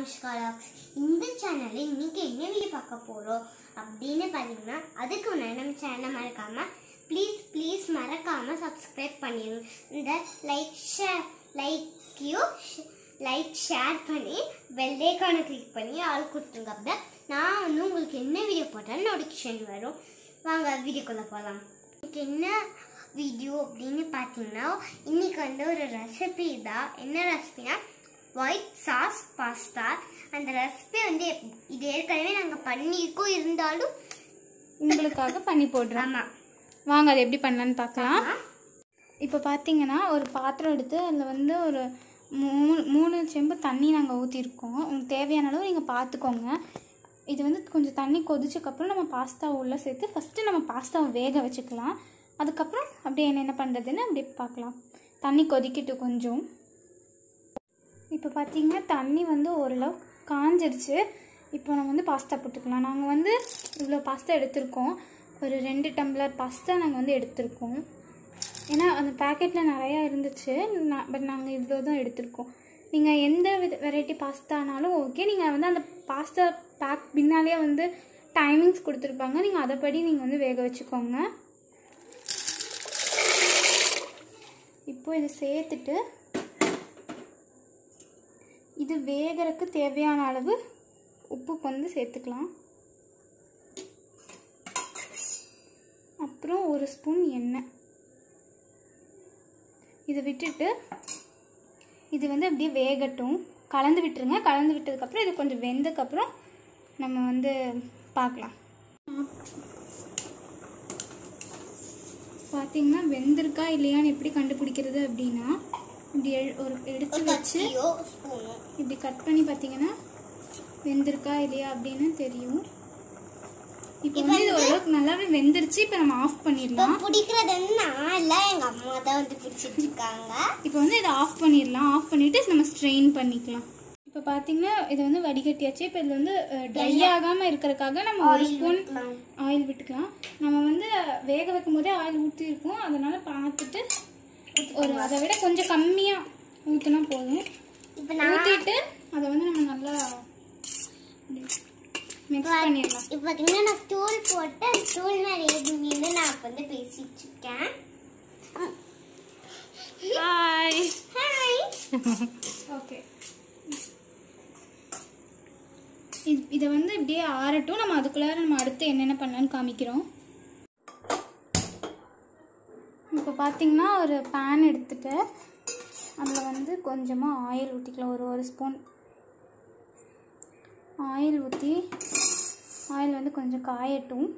அனுஷ்கா லாக்ஸ் இந்த சேனலில் இன்னைக்கு என்ன வீடியோ பார்க்க போகிறோம் அப்படின்னு பார்த்தீங்கன்னா அதுக்கு முன்னாடி நம்ம சேனலை மறக்காமல் ப்ளீஸ் ப்ளீஸ் மறக்காமல் சப்ஸ்கிரைப் பண்ணிடுங்க இந்த லைக் ஷேர் லைக்கையும் லைக் ஷேர் பண்ணி வெள்ளைக்கான கிளிக் பண்ணி ஆள் கொடுத்துருங்க அப்படி நான் வந்து உங்களுக்கு என்ன வீடியோ போட்டாலும் நோட்டிஃபிகேஷன் வரும். வாங்க வீடியோக்குள்ளே போகலாம் இன்னைக்கு என்ன வீடியோ அப்படின்னு பார்த்தீங்கன்னா இன்னைக்கு வந்து ஒரு ரெசிபி தான். என்ன ரெசிபினா ஒயிட் சாஸ் பாஸ்தா அந்த ரெசிபி வந்து இது ஏற்கனவே நாங்கள் பண்ணியிருக்கோம். இருந்தாலும் உங்களுக்காக பண்ணி போடுறேன். ஆமாம் வாங்க அதை எப்படி பண்ணலான்னு பார்க்கலாம். இப்போ பார்த்தீங்கன்னா ஒரு பாத்திரம் எடுத்து அதில் வந்து ஒரு மூணு மூணு செம்பு தண்ணி நாங்கள் ஊற்றிருக்கோம் உங்களுக்கு தேவையான அளவு நீங்கள் பார்த்துக்கோங்க. இது வந்து கொஞ்சம் தண்ணி கொதிச்சக்கப்புறம் நம்ம பாஸ்தாவை உள்ளே சேர்த்து ஃபஸ்ட்டு நம்ம பாஸ்தாவை வேக வச்சுக்கலாம். அதுக்கப்புறம் அப்படியே என்ன என்ன பண்ணுறதுன்னு அப்படியே பார்க்கலாம். தண்ணி கொதிக்கட்டும் கொஞ்சம். இப்போ பார்த்தீங்கன்னா தண்ணி வந்து ஓரளவு காஞ்சிருச்சு. இப்போ நம்ம வந்து பாஸ்தா போட்டுக்கலாம். நாங்கள் வந்து இவ்வளோ பாஸ்தா எடுத்திருக்கோம். ஒரு ரெண்டு டம்ளர் பாஸ்தா நாங்கள் வந்து எடுத்திருக்கோம். ஏன்னா அந்த பேக்கெட்டில் நிறையா இருந்துச்சு. நான் பட் நாங்கள் இவ்வளோ தான் எடுத்திருக்கோம். நீங்கள் எந்த வித வெரைட்டி பாஸ்தானாலும் ஓகே நீங்கள் வந்து அந்த பாஸ்தா பேக் பின்னாலே வந்து டைமிங்ஸ் கொடுத்துருப்பாங்க. நீங்கள் அதைப்படி நீங்கள் வந்து வேக வச்சுக்கோங்க. இப்போ இதை சேர்த்துட்டு வேகறதுக்கு தேவையான அளவு உப்பு வந்து சேர்த்துக்கலாம். அப்புறம் ஒரு ஸ்பூன் எண்ணெய். இதை விட்டுட்டு இது வந்து அப்படியே வேகட்டும். கலந்து விட்டுருங்க. கலந்து விட்டதுக்கப்புறம் இது கொஞ்சம் வெந்ததுக்கப்புறம் நம்ம வந்து பார்க்கலாம். பார்த்தீங்கன்னா வெந்திருக்கா இல்லையான்னு எப்படி கண்டுபிடிக்கிறது அப்படின்னா இப்படி ஒரு எடுத்து வச்சு இப்படி கட் பண்ணி பார்த்தீங்கன்னா வெந்திருக்கா இல்லையா அப்படின்னு தெரியும். இப்போ வந்து இது ஓரளவுக்கு நல்லாவே வெந்துருச்சு. இப்போ நம்ம ஆஃப் பண்ணிடலாம். பிடிக்கிறது வந்து நான் இல்லை எங்கள் அம்மா தான் வந்து பிடிச்சிட்டு இருக்காங்க. இப்போ வந்து இதை ஆஃப் பண்ணிடலாம். ஆஃப் பண்ணிட்டு நம்ம ஸ்ட்ரெயின் பண்ணிக்கலாம். இப்போ பார்த்தீங்கன்னா இது வந்து வடிகட்டியாச்சு. இப்போ இது வந்து ட்ரை ஆகாமல் இருக்கிறதுக்காக நம்ம ஒரு ஸ்பூன் ஆயில் விட்டுக்கலாம். நம்ம வந்து வேக வைக்கும் போதே ஆயில் ஊற்றிருக்கோம் அதனால பார்த்துட்டு ஒரு அதை விட கொஞ்சம் கம்மியாக ஊற்றினா போதும். இப்போ ஊற்றிட்டு அதை வந்து நம்ம நல்லா மிக்ஸ் பண்ணிடலாம். இப்போ பார்த்தீங்கன்னா நான் தூள் போட்டு நிறைய நின்று நான் இப்போ வந்து பேசிட்டு இருக்கேன். ஹாய் ஹாய் ஓகே இது இதை வந்து இப்படியே ஆறட்டும். நம்ம அதுக்குள்ளார நம்ம அடுத்து என்னென்ன பண்ணலான்னு காமிக்கிறோம் இப்போ பார்த்தீங்கன்னா ஒரு பேன் எடுத்துகிட்டு அதில் வந்து கொஞ்சமாக ஆயில் ஊற்றிக்கலாம் ஒரு ஒரு ஸ்பூன் ஆயில் ஊற்றி ஆயில் வந்து கொஞ்சம் காயட்டும்.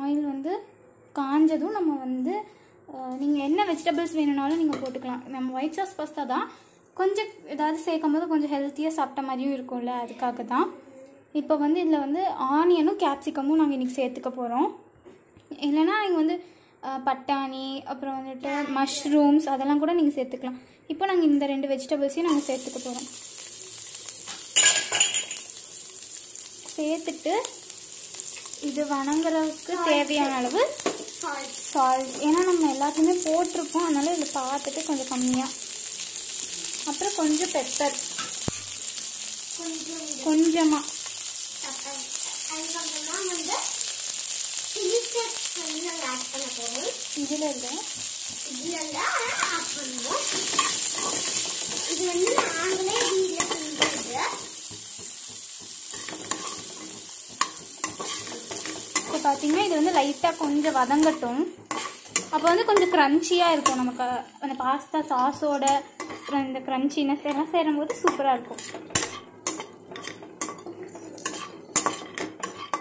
ஆயில் வந்து காஞ்சதும் நம்ம வந்து நீங்கள் என்ன வெஜிடபிள்ஸ் வேணும்னாலும் நீங்கள் போட்டுக்கலாம். நம்ம ஒயிட் சாஸ் பாஸ்தா தான் கொஞ்சம் ஏதாவது சேர்க்கும் போது கொஞ்சம் ஹெல்த்தியாக சாப்பிட்ட மாதிரியும் இருக்கும்ல அதுக்காக தான் இப்போ வந்து இதில் வந்து ஆனியனும் கேப்சிகமும் நாங்கள் இன்றைக்கி சேர்த்துக்க போகிறோம் இல்லைன்னா நீங்கள் வந்து பட்டாணி அப்புறம் வந்துட்டு மஷ்ரூம்ஸ் அதெல்லாம் கூட நீங்கள் சேர்த்துக்கலாம். இப்போ நாங்கள் இந்த ரெண்டு வெஜிடபிள்ஸையும் நாங்கள் சேர்த்துக்க போகிறோம் சேர்த்துட்டு இது வணங்குறதுக்கு தேவையான அளவு சால்ட் ஏன்னா நம்ம எல்லாத்தையுமே போட்டிருப்போம். அதனால இதில் பார்த்துட்டு கொஞ்சம் கம்மியாக அப்புறம் கொஞ்சம் பெப்பர் கொஞ்சம் கொஞ்சமாக pepper. அதுக்கப்புறமா வந்து சில்லி ஃப்ளேக்ஸ் வந்து நாங்கள் ஆட் பண்ண போகிறோம் இதில் இல்லை இதில் தான் ஆட் பண்ணுவோம் இது வந்து நாங்களே வீட்டில் செஞ்சது இப்போ பார்த்தீங்கன்னா இது வந்து லைட்டாக கொஞ்சம் வதங்கட்டும். அப்போ வந்து கொஞ்சம் க்ரன்ச்சியாக இருக்கும் நமக்கு. அந்த பாஸ்தா சாஸோட அப்புறம் இந்த க்ரன்ச்சினஸ் எல்லாம் சேரும்போது சூப்பராக இருக்கும்.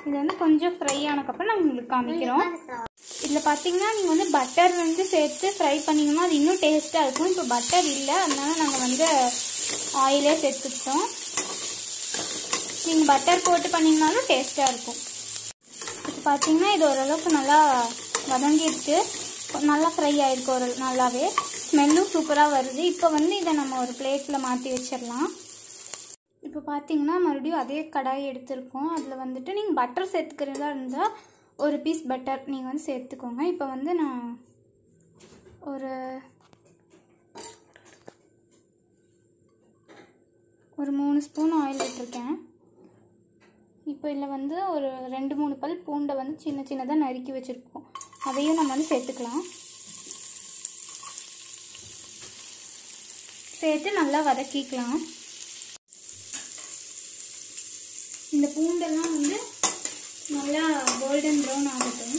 இது வந்து கொஞ்சம் ஃப்ரை ஆனக்கப்புறம் நம்ம உங்களுக்கு காமிக்கிறோம். இதில் பார்த்தீங்கன்னா நீங்கள் வந்து பட்டர் வந்து சேர்த்து ஃப்ரை பண்ணிங்கன்னா அது இன்னும் டேஸ்ட்டாக இருக்கும். இப்போ பட்டர் இல்லை அதனால நாங்கள் வந்து ஆயிலே சேர்த்துக்கிட்டோம். நீங்கள் பட்டர் போட்டு பண்ணிங்கனாலும் டேஸ்ட்டாக இருக்கும். இப்போ பார்த்தீங்கன்னா இது ஓரளவுக்கு நல்லா வதங்கிருக்கு நல்லா ஃப்ரை ஆகிருக்கு ஒரு நல்லாவே. ஸ்மெல்லும் சூப்பராக வருது. இப்போ வந்து இதை நம்ம ஒரு பிளேட்டில் மாற்றி வச்சிடலாம். இப்போ பார்த்தீங்கன்னா மறுபடியும் அதே கடாய் எடுத்திருக்கோம். அதில் வந்துட்டு நீங்கள் பட்டர் சேர்த்துக்கிறதா இருந்தால் ஒரு பீஸ் பட்டர் நீங்கள் வந்து சேர்த்துக்கோங்க. இப்போ வந்து நான் ஒரு ஒரு மூணு ஸ்பூன் ஆயில் விட்டுருக்கேன். இப்போ இதில் வந்து ஒரு ரெண்டு மூணு பல் பூண்டை வந்து சின்ன சின்னதாக நறுக்கி வச்சுருக்கோம். அதையும் நம்ம வந்து சேர்த்துக்கலாம். சேர்த்து நல்லா வதக்கிக்கலாம். இந்த பூண்டெல்லாம் வந்து நல்லா கோல்டன் ப்ரௌன் ஆகட்டும்.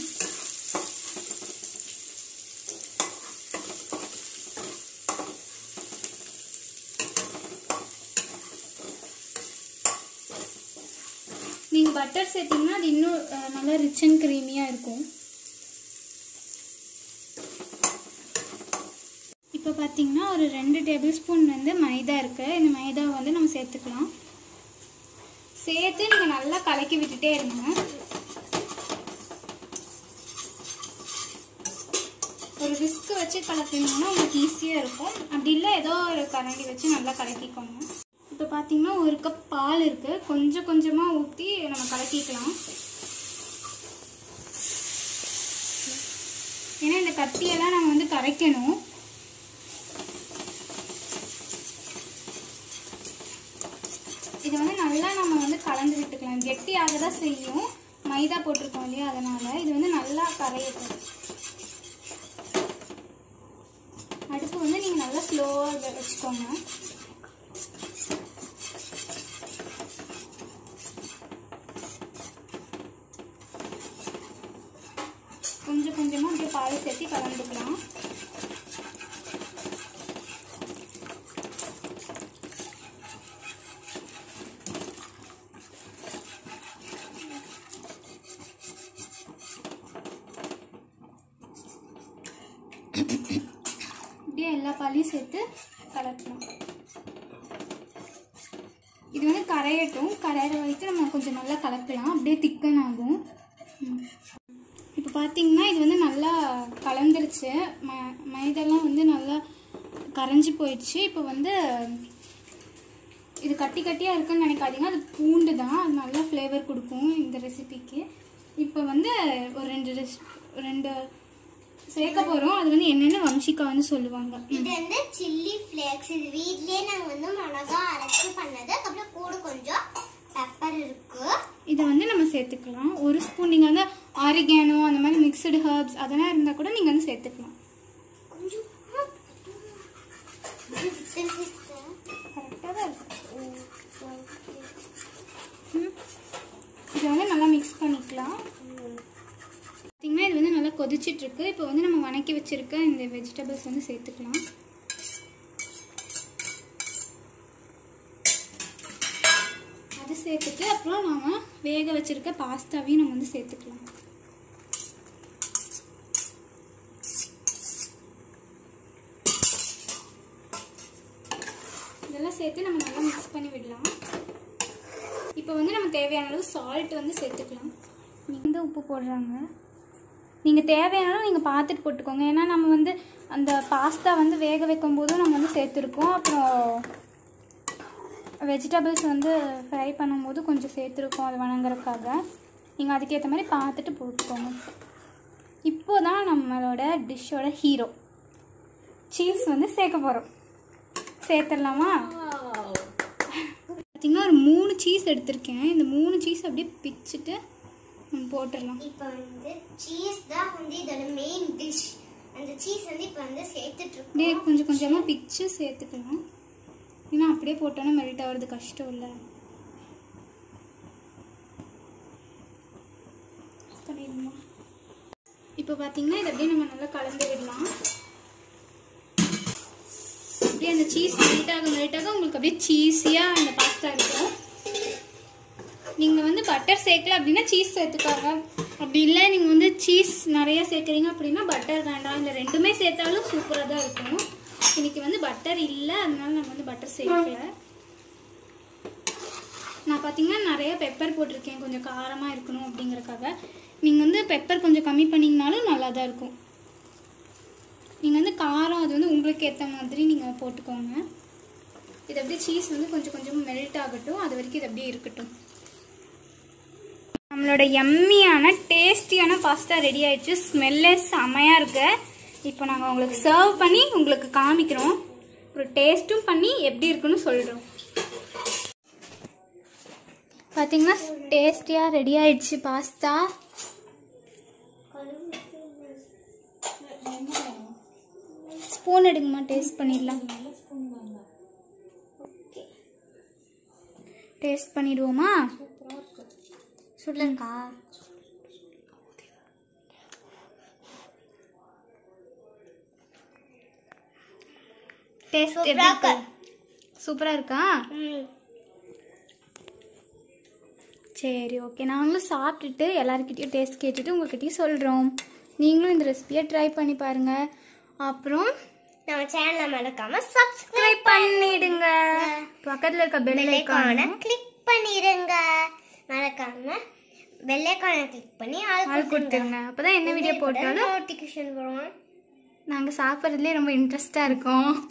நீங்கள் பட்டர் சேர்த்திங்கன்னா அது இன்னும் நல்லா ரிச் அண்ட் க்ரீமியாக இருக்கும். இப்போ பார்த்தீங்கன்னா ஒரு ரெண்டு டேபிள் ஸ்பூன் வந்து மைதா இருக்குது இந்த மைதாவை வந்து நம்ம சேர்த்துக்கலாம். சேர்த்து நீங்கள் நல்லா கலக்கி விட்டுட்டே இருங்க. ஒரு விஸ்க் வச்சு கலக்கினோம்னா உங்களுக்கு ஈஸியாக இருக்கும். அப்படி இல்லை ஏதோ ஒரு கரண்டி வச்சு நல்லா கலக்கிக்கோங்க. இப்போ பார்த்தீங்கன்னா ஒரு கப் பால் இருக்குது கொஞ்சம் கொஞ்சமாக ஊற்றி நம்ம கலக்கிக்கலாம். ஏன்னா இந்த கத்தியெல்லாம் நம்ம வந்து கரைக்கணும். இது வந்து நல்லா நம்ம வந்து கலந்து விட்டுக்கலாம். கெட்டியாக தான் செய்யும். மைதா போட்டிருக்கோம் இல்லையா அதனால். இது வந்து நல்லா கரையட்டும் அடுப்பு வந்து நீங்கள் இதை வச்சுக்கோங்க கொஞ்சம் கொஞ்சமாக அப்படியே பால் சேர்த்து கலந்துக்கலாம். அப்படியே சேர்த்து கலக்கலாம் இது வந்து கரையட்டும். கரையிற வரைக்கும் நம்ம கொஞ்சம் நல்லா கலக்கலாம். அப்படியே திக்கன் ஆகும் இப்போ பார்த்தீங்கன்னா இது வந்து நல்லா கலந்துருச்சு. ம மைதெல்லாம் வந்து நல்லா கரைஞ்சி போயிடுச்சு. இப்போ வந்து இது கட்டி கட்டியாக இருக்குன்னு நினைக்காதீங்க. அது பூண்டு தான். அது நல்லா ஃப்ளேவர் கொடுக்கும் இந்த ரெசிபிக்கு இப்போ வந்து ஒரு ரெண்டு ரெஸ் ரெண்டு சேர்க்க போகிறோம் அது வந்து என்னென்னு வம்சிகா வந்து சொல்லுவாங்க இது வந்து சில்லி ஃப்ளேக்ஸ் இது வீட்லயே நாங்க வந்து மிளகா அரைச்சு பண்ணது. அதுக்கப்புறம் கூட கொஞ்சம் பெப்பர் இருக்கு. இதை வந்து நம்ம சேர்த்துக்கலாம். ஒரு ஸ்பூன் நீங்கள் வந்து ஆரிகேனோ அந்த மாதிரி மிக்சடு ஹர்ப்ஸ் அதெல்லாம் இருந்தால் கூட நீங்கள் வந்து சேர்த்துக்கலாம் கொஞ்சம் இது விட்டு விட்டு. கரெக்டாக தான் இருக்கும் ம். இதை வந்து நல்லா மிக்ஸ் பண்ணிக்கலாம் பார்த்தீங்கன்னா இது வந்து நல்லா கொதிச்சிட்டு இருக்கு இப்போ வந்து நம்ம வணக்கி வச்சுருக்க இந்த வெஜிடபிள்ஸ் வந்து சேர்த்துக்கலாம். அது சேர்த்துட்டு அப்புறம் நாம் வேக வச்சிருக்க பாஸ்தாவையும் நம்ம வந்து சேர்த்துக்கலாம். இதெல்லாம் சேர்த்து நம்ம நல்லா மிக்ஸ் பண்ணி விடலாம். இப்போ வந்து நம்ம தேவையான அளவு சால்ட் வந்து சேர்த்துக்கலாம். இந்த உப்பு போடுறாங்க. நீங்கள் தேவையான அளவு நீங்கள் பார்த்துட்டு போட்டுக்கோங்க. ஏன்னா நம்ம வந்து அந்த பாஸ்தா வந்து வேக வைக்கும் போதும் நம்ம வந்து சேர்த்துருக்கோம் அப்புறம் வெஜிடபிள்ஸ் வந்து ஃப்ரை பண்ணும்போது கொஞ்சம் சேர்த்துருக்கோம் அது வணங்குறதுக்காக. நீங்கள் அதுக்கேற்ற மாதிரி பார்த்துட்டு போட்டுக்கோங்க. இப்போ தான் நம்மளோட டிஷ்ஷோட ஹீரோ சீஸ் வந்து சேர்க்க போகிறோம் சேர்த்துடலாமா? பார்த்தீங்கன்னா ஒரு மூணு சீஸ் எடுத்திருக்கேன். இந்த மூணு சீஸ் அப்படியே பிச்சுட்டு போட்டுடலாம். இப்போ வந்து சீஸ் தான் வந்து இதோட மெயின் டிஷ் அந்த சீஸ் வந்து இப்போ வந்து சேர்த்துட்டு அப்படியே கொஞ்சம் கொஞ்சமாக பிச்சு சேர்த்துக்கலாம் ஏன்னா அப்படியே போட்டோன்னா மெல்ட் ஆகிறது கஷ்டம் இல்லை. பண்ணிடணுமா? இப்போ பார்த்தீங்கன்னா இதை அப்படியே நம்ம நல்லா கலந்து விடலாம். அப்படியே அந்த சீஸ் மெல்ட் ஆக மெல்ட் ஆக உங்களுக்கு அப்படியே சீஸியாக அந்த பாஸ்தா இருக்கும். நீங்கள் வந்து பட்டர் சேர்க்கல அப்படின்னா சீஸ் சேர்த்துக்காங்க. அப்படி இல்லை நீங்கள் வந்து சீஸ் நிறையா சேர்க்குறீங்க அப்படின்னா பட்டர் வேண்டாம். இல்லை ரெண்டுமே சேர்த்தாலும் சூப்பராக தான் இருக்கும். இன்னைக்கு வந்து பட்டர் இல்லை அதனால நம்ம வந்து பட்டர் சேர்க்கல. நான் பார்த்தீங்கன்னா நிறைய பெப்பர் போட்டிருக்கேன். கொஞ்சம் காரமாக இருக்கணும் அப்படிங்கறக்காக. நீங்கள் வந்து பெப்பர் கொஞ்சம் கம்மி பண்ணிங்கனாலும் நல்லா தான் இருக்கும். நீங்கள் வந்து காரம் அது வந்து உங்களுக்கு ஏற்ற மாதிரி நீங்கள் போட்டுக்கோங்க. இது அப்படியே சீஸ் வந்து கொஞ்சம் கொஞ்சமாக மெல்ட் ஆகட்டும். அது வரைக்கும் இது அப்படியே இருக்கட்டும். நம்மளோட எம்மியான டேஸ்டியான பாஸ்தா ரெடி ஆயிடுச்சு. ஸ்மெல்லே செமையாக இருக்கு. இப்போ நாங்கள் உங்களுக்கு சர்வ் பண்ணி உங்களுக்கு காமிக்கிறோம். ஒரு டேஸ்ட்டும் பண்ணி எப்படி இருக்குன்னு சொல்கிறோம் பார்த்தீங்கன்னா டேஸ்டியாக ரெடி ஆயிடுச்சு பாஸ்தா ஸ்பூன் எடுங்கம்மா டேஸ்ட் பண்ணிடலாம். டேஸ்ட் பண்ணிடுவோமா? சுடலங்கா டேஸ்ட் Super-ஆ எப்படி இருக்கு. சூப்பராக இருக்கா? ம். சரி ஓகே நாங்களும் சாப்பிட்டுட்டு எல்லாருக்கிட்டையும் டேஸ்ட் கேட்டுட்டு உங்ககிட்டயும் சொல்கிறோம் நீங்களும் இந்த ரெசிபியை ட்ரை பண்ணி பாருங்க. அப்புறம் நம்ம சேனலை மறக்காம சப்ஸ்கிரைப் பண்ணிடுங்க. பக்கத்தில் இருக்க பெல் ஐக்கான கிளிக் பண்ணிடுங்க. மறக்காம பெல்லைக்கான கிளிக் பண்ணி ஆள் கொடுத்துருங்க. அப்பதான் என்ன வீடியோ போட்டாலும் நோட்டிஃபிகேஷன் வரும். நாங்கள் சாப்பிட்றதுலேயே ரொம்ப இன்ட்ரெஸ்டாக இருக்கோம்.